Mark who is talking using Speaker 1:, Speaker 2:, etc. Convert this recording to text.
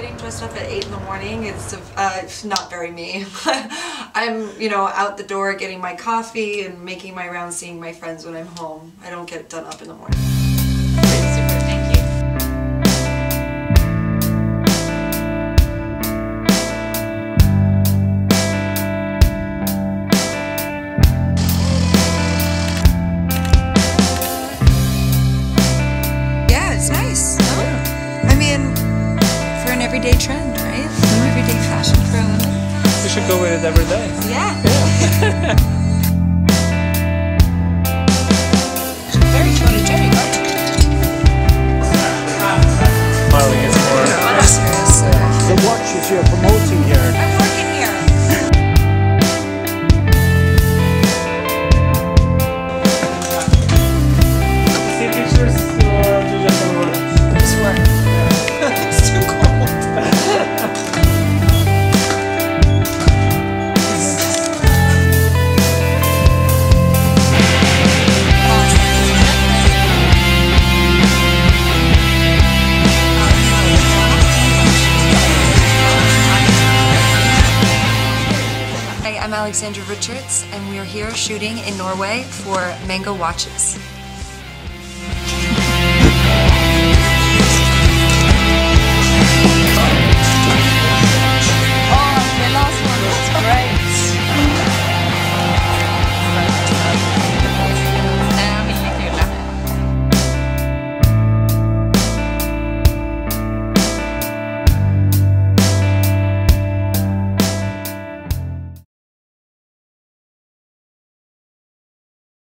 Speaker 1: Getting dressed up at 8 in the morning is uh, not very me. I'm, you know, out the door getting my coffee and making my rounds seeing my friends when I'm home. I don't get done up in the morning.
Speaker 2: Everyday trend, right? Everyday fashion for a woman.
Speaker 3: You should go with it every day.
Speaker 2: Yeah. Very photogenic.
Speaker 3: Smiling is more.
Speaker 2: Honestly, uh,
Speaker 4: The watches you're promoting here.
Speaker 2: I'm working here. I'm Alexandra Richards, and we are here shooting in Norway for Mango Watches.